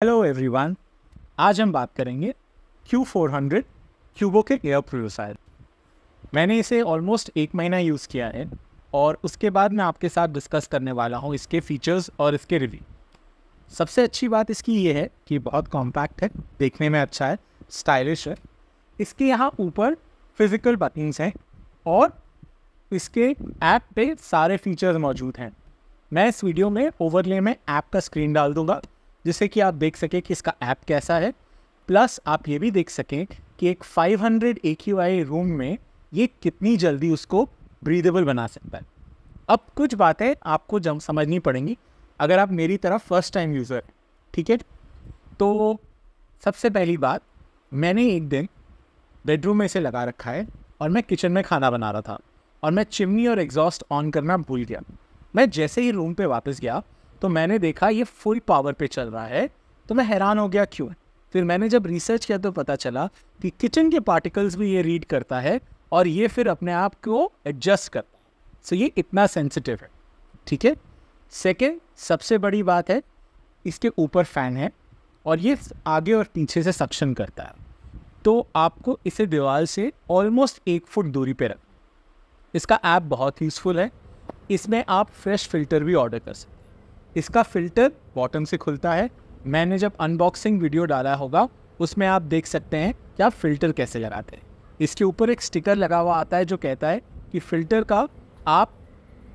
Hello everyone आज हम बात करेंगे Q400 क्यूबो के एयर प्रोड्यूसर मैंने इसे ऑलमोस्ट एक महीना यूज़ किया है और उसके बाद मैं आपके साथ डिस्कस करने वाला हूँ इसके फीचर्स और इसके रिव्यू सबसे अच्छी बात इसकी ये है कि बहुत कॉम्पैक्ट है, देखने में अच्छा है स्टाइलिश है। इसके यहाँ ऊपर फ़िज़िकल बटन्स हैं और इसके ऐप पे सारे फीचर्स मौजूद हैं। मैं इस वीडियो में ओवरले में ऐप का स्क्रीन डाल दूँगा। जिससे कि आप देख सकें कि इसका ऐप कैसा है। प्लस आप ये भी देख सकें कि एक 500 हंड्रेड रूम में ये कितनी जल्दी उसको ब्रीदेबल बना सकता है। अब कुछ बातें आपको जम समझनी पड़ेंगी। अगर आप मेरी तरफ़ फ़र्स्ट टाइम यूज़र ठीक है? तो सबसे पहली बात, मैंने एक दिन बेडरूम में इसे लगा रखा है और मैं किचन में खाना बना रहा था और मैं चिमनी और एग्जॉस्ट ऑन करना भूल गया। मैं जैसे ही रूम पे वापस गया तो मैंने देखा ये फुल पावर पे चल रहा है तो मैं हैरान हो गया, क्यों? फिर मैंने जब रिसर्च किया तो पता चला कि किचन के पार्टिकल्स भी ये रीड करता है और ये फिर अपने आप को एडजस्ट करता है। सो ये इतना सेंसिटिव है, ठीक है? सेकेंड सबसे बड़ी बात है, इसके ऊपर फ़ैन है और ये आगे और पीछे से सक्शन करता है। तो आपको इसे दीवार से ऑलमोस्ट एक फुट दूरी पे रख, इसका ऐप बहुत यूज़फुल है, इसमें आप फ्रेश फ़िल्टर भी ऑर्डर कर सकते इसका फ़िल्टर बॉटम से खुलता है। मैंने जब अनबॉक्सिंग वीडियो डाला होगा, उसमें आप देख सकते हैं कि आप फ़िल्टर कैसे लगाते हैं। इसके ऊपर एक स्टिकर लगा हुआ आता है जो कहता है कि फ़िल्टर का आप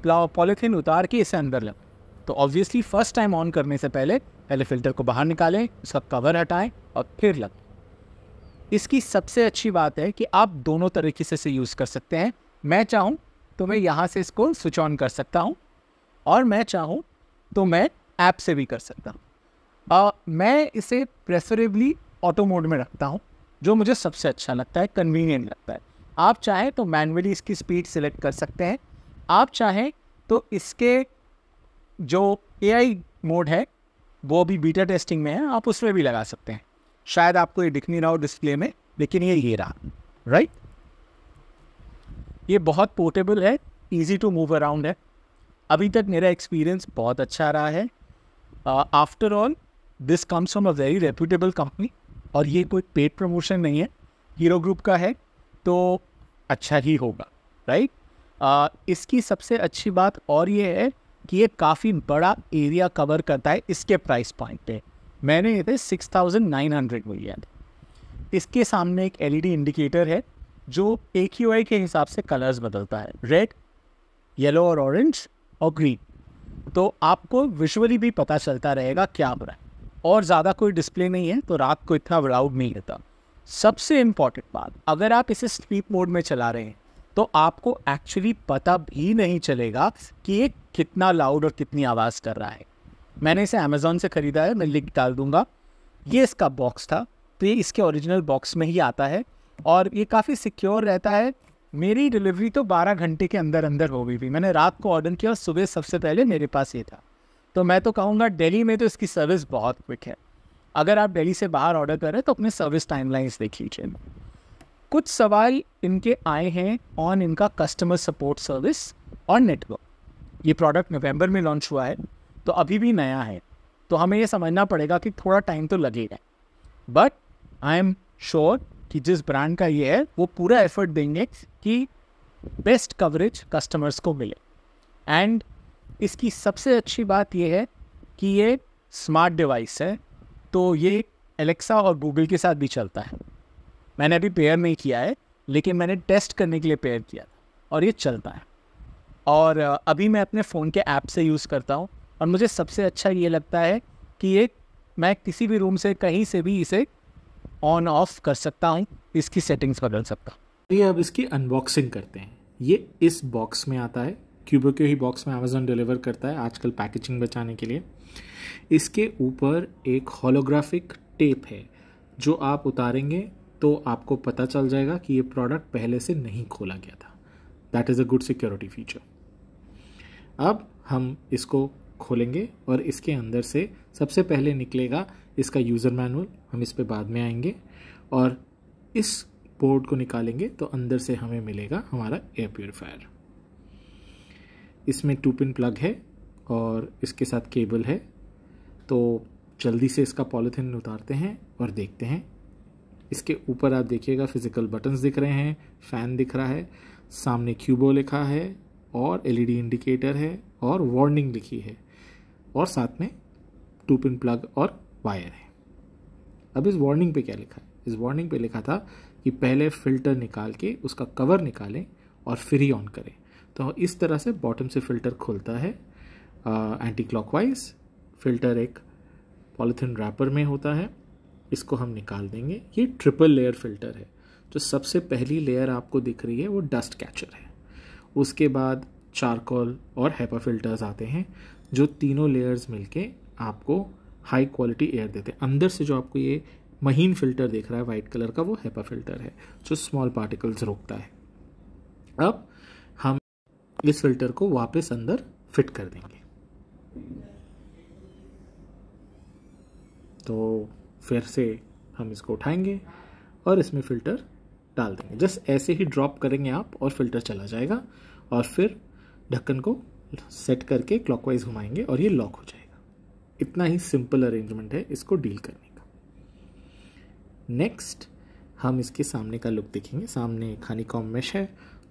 पॉलीथीन उतार के इसे अंदर लें। तो ऑब्वियसली फ़र्स्ट टाइम ऑन करने से पहले पहले फ़िल्टर को बाहर निकालें, उसका कवर हटाएँ और फिर लग इसकी सबसे अच्छी बात है कि आप दोनों तरीके से इसे यूज़ कर सकते हैं। मैं चाहूँ तो मैं यहाँ से इसको स्विच ऑन कर सकता हूँ और मैं चाहूँ तो मैं ऐप से भी कर सकता। हूँ मैं इसे प्रेफरेबली ऑटो मोड में रखता हूँ, जो मुझे सबसे अच्छा लगता है कन्वीनियंट लगता है। आप चाहें तो मैनुअली इसकी स्पीड सिलेक्ट कर सकते हैं। आप चाहें तो इसके जो एआई मोड है, वो अभी बीटा टेस्टिंग में है, आप उसमें भी लगा सकते हैं। शायद आपको ये दिख नहीं रहा हो डिस्प्ले में, लेकिन ये ये रहा राइट ये बहुत पोर्टेबल है इजी टू मूव अराउंड है। अभी तक मेरा एक्सपीरियंस बहुत अच्छा रहा है। After all this comes from a very reputable company और ये कोई पेड प्रमोशन नहीं है। हीरो ग्रुप का है तो अच्छा ही होगा राइट uh, इसकी सबसे अच्छी बात और ये है कि ये काफ़ी बड़ा एरिया कवर करता है इसके प्राइस पॉइंट पे। मैंने इसे सिक्स थाउज़ेंड नाइन हंड्रेड में लिया था। इसके सामने एक एलईडी इंडिकेटर है जो ही के हिसाब से कलर्स बदलता है। रेड येलो और ऑरेंज और ग्रीन तो आपको विजुअली भी पता चलता रहेगा क्या हो रहा है। और ज़्यादा कोई डिस्प्ले नहीं है तो रात को इतना ब्राउड नहीं रहता। सबसे इंपॉर्टेंट बात, अगर आप इसे स्लीप मोड में चला रहे हैं तो आपको एक्चुअली पता भी नहीं चलेगा कि ये कितना लाउड और कितनी आवाज़ कर रहा है। मैंने इसे अमेज़ोन से ख़रीदा है, मैं लिंक डाल दूँगा। ये इसका बॉक्स था तो ये इसके ओरिजिनल बॉक्स में ही आता है। और ये काफ़ी सिक्योर रहता है मेरी डिलीवरी तो 12 घंटे के अंदर अंदर हो गई थी। मैंने रात को ऑर्डर किया और सुबह सबसे पहले मेरे पास ये था। तो मैं तो कहूँगा, दिल्ली में तो इसकी सर्विस बहुत क्विक है। अगर आप दिल्ली से बाहर ऑर्डर करें तो अपने सर्विस टाइमलाइंस देख लीजिए। कुछ सवाल इनके आए हैं ऑन इनका कस्टमर सपोर्ट सर्विस और नेटवर्क ये प्रोडक्ट नवंबर में लॉन्च हुआ है तो अभी भी नया है। तो हमें ये समझना पड़ेगा कि थोड़ा टाइम तो लगेगा। बट आई एम श्योर कि जिस ब्रांड का ये है, वो पूरा एफर्ट देंगे कि बेस्ट कवरेज कस्टमर्स को मिले। एंड इसकी सबसे अच्छी बात ये है कि ये स्मार्ट डिवाइस है तो ये एलेक्सा और गूगल के साथ भी चलता है। मैंने अभी पेयर नहीं किया है, लेकिन मैंने टेस्ट करने के लिए पेयर किया था और ये चलता है। और अभी मैं अपने फ़ोन के ऐप से यूज़ करता हूँ और मुझे सबसे अच्छा ये लगता है कि ये मैं किसी भी रूम से कहीं से भी इसे ऑन ऑफ़ कर सकता हूँ, इसकी सेटिंग्स बदल सकता हूँ। ये अब इसकी अनबॉक्सिंग करते हैं। ये इस बॉक्स में आता है। क्यूबो के ही बॉक्स में अमेजोन डिलीवर करता है आजकल पैकेजिंग बचाने के लिए। इसके ऊपर एक होलोग्राफिक टेप है। जो आप उतारेंगे तो आपको पता चल जाएगा कि ये प्रोडक्ट पहले से नहीं खोला गया था। That is a good security feature अब हम इसको खोलेंगे और इसके अंदर से सबसे पहले निकलेगा इसका यूज़र मैनुअल हम इस पर बाद में आएँगे और इस बोर्ड को निकालेंगे तो अंदर से हमें मिलेगा हमारा एयर प्योरीफायर इसमें टू पिन प्लग है और इसके साथ केबल है। तो जल्दी से इसका पॉलीथिन उतारते हैं और देखते हैं। इसके ऊपर आप देखिएगा फ़िज़िकल बटन्स दिख रहे हैं फ़ैन दिख रहा है, सामने क्यूबो लिखा है और एलईडी इंडिकेटर है और वार्निंग लिखी है। और साथ में टू पिन प्लग और वायर है। अब इस वार्निंग पे क्या लिखा है? इस वार्निंग पे लिखा था कि पहले फ़िल्टर निकाल के उसका कवर निकालें और फिर ही ऑन करें। तो इस तरह से बॉटम से फ़िल्टर खुलता है। एंटी क्लॉकवाइज फ़िल्टर एक पॉलीथिन रैपर में होता है। इसको हम निकाल देंगे। ये ट्रिपल लेयर फ़िल्टर है। जो सबसे पहली लेयर आपको दिख रही है, वो डस्ट कैचर है। उसके बाद चारकोल और हैपा फिल्टर्स आते हैं, जो तीनों लेयर्स मिलके आपको हाई क्वालिटी एयर देते हैं। अंदर से जो आपको ये महीन फ़िल्टर देख रहा है वाइट कलर का, वो हैपा फ़िल्टर है, जो स्मॉल पार्टिकल्स रोकता है। अब हम इस फ़िल्टर को वापस अंदर फिट कर देंगे। तो फिर से हम इसको उठाएँगे और इसमें फ़िल्टर डाल देंगे। जस्ट ऐसे ही ड्रॉप करेंगे आप और फ़िल्टर चला जाएगा और फिर ढक्कन को सेट करके क्लॉकवाइज घुमाएँगे और ये लॉक हो जाएगा। इतना ही सिंपल अरेंजमेंट है इसको डील करने का। नेक्स्ट हम इसके सामने का लुक देखेंगे। सामने खानी कॉम मैश है,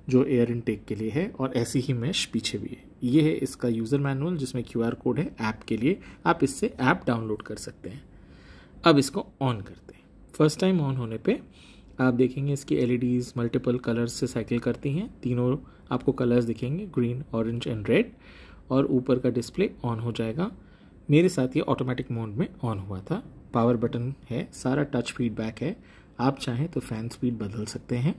जो एयर इनटेक के लिए है और ऐसी ही मैश पीछे भी है। ये है इसका यूज़र मैनुअल जिसमें क्यूआर कोड है ऐप के लिए। आप इससे ऐप डाउनलोड कर सकते हैं। अब इसको ऑन करते हैं। फ़र्स्ट टाइम ऑन होने पे आप देखेंगे इसकी एलईडीज़ मल्टीपल कलर्स से साइकिल करती हैं। तीनों आपको कलर्स दिखेंगे ग्रीन ऑरेंज एंड रेड और ऊपर का डिस्प्ले ऑन हो जाएगा। मेरे साथ ये ऑटोमेटिक मोड में ऑन हुआ था। पावर बटन है, सारा टच फीडबैक है। आप चाहें तो फ़ैन स्पीड बदल सकते हैं।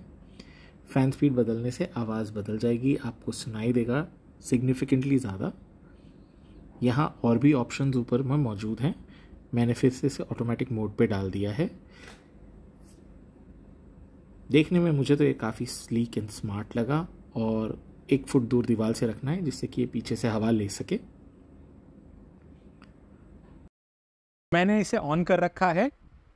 फ़ैन स्पीड बदलने से आवाज़ बदल जाएगी, आपको सुनाई देगा सिग्निफिकेंटली ज़्यादा। यहाँ और भी ऑप्शंस ऊपर में मौजूद हैं। मैंने फिर से इसे ऑटोमेटिक मोड पे डाल दिया है। देखने में मुझे तो ये काफ़ी स्लीक एंड स्मार्ट लगा और एक फुट दूर दीवार से रखना है जिससे कि ये पीछे से हवा ले सके। मैंने इसे ऑन कर रखा है।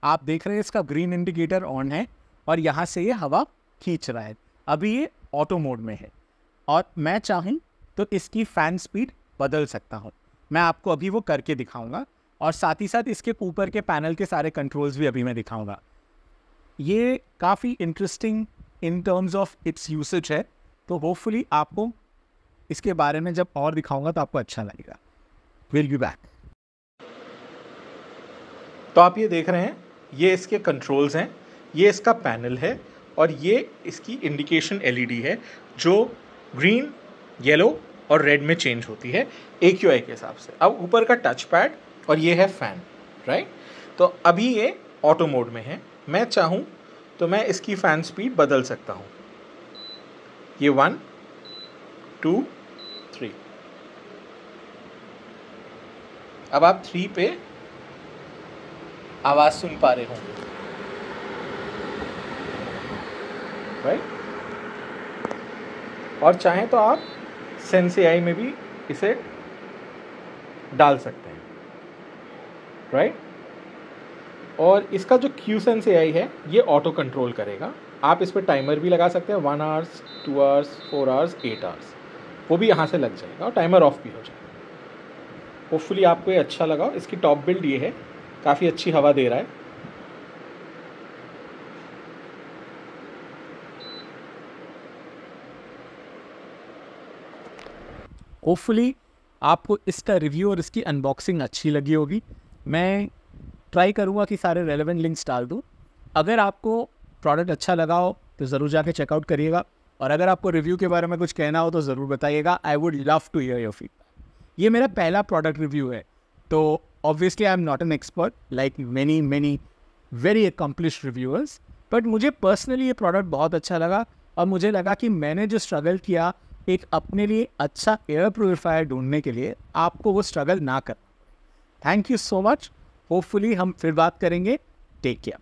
आप देख रहे हैं इसका ग्रीन इंडिकेटर ऑन है और यहाँ से ये हवा खींच रहा है। अभी ये ऑटो मोड में है और मैं चाहूँ तो इसकी फ़ैन स्पीड बदल सकता हूँ। मैं आपको अभी वो करके दिखाऊँगा और साथ ही साथ इसके ऊपर के पैनल के सारे कंट्रोल्स भी अभी मैं दिखाऊँगा। ये काफ़ी interesting in terms of its usage है। तो होपफुली आपको इसके बारे में जब और दिखाऊँगा तो आपको अच्छा लगेगा। विल बी बैक तो आप ये देख रहे हैं, ये इसके कंट्रोल्स हैं, ये इसका पैनल है और ये इसकी इंडिकेशन एलईडी है, जो ग्रीन येलो और रेड में चेंज होती है ए क्यू आई के हिसाब से। अब ऊपर का टच पैड और ये है फ़ैन राइट तो अभी ये ऑटो मोड में है। मैं चाहूँ तो मैं इसकी फ़ैन स्पीड बदल सकता हूँ। ये वन टू थ्री अब आप थ्री पे आवाज़ सुन पा रहे होंगे। राइट और चाहें तो आप सेंसे में भी इसे डाल सकते हैं। राइट और इसका जो क्यू सेंस ए है, ये ऑटो कंट्रोल करेगा। आप इस पर टाइमर भी लगा सकते हैं one hours two hours four hours eight hours वो भी यहाँ से लग जाएगा और टाइमर ऑफ़ भी हो जाएगा। होपफुली आपको ये अच्छा लगा। इसकी टॉप बिल्ड ये है। काफ़ी अच्छी हवा दे रहा है। होपफुली आपको इसका रिव्यू और इसकी अनबॉक्सिंग अच्छी लगी होगी। मैं ट्राई करूँगा कि सारे रेलिवेंट लिंक्स डाल दूँ। अगर आपको प्रोडक्ट अच्छा लगा हो तो ज़रूर जाके चेकआउट करिएगा। और अगर आपको रिव्यू के बारे में कुछ कहना हो तो ज़रूर बताइएगा। I would love to hear your feedback ये मेरा पहला प्रोडक्ट रिव्यू है। तो obviously I am not an expert like many many very accomplished reviewers but मुझे पर्सनली ये प्रोडक्ट बहुत अच्छा लगा। और मुझे लगा कि मैंने जो स्ट्रगल किया, एक अपने लिए अच्छा एयर प्योरीफायर ढूँढने के लिए, आपको वो स्ट्रगल ना कर। Thank you so much hopefully हम फिर बात करेंगे. Take care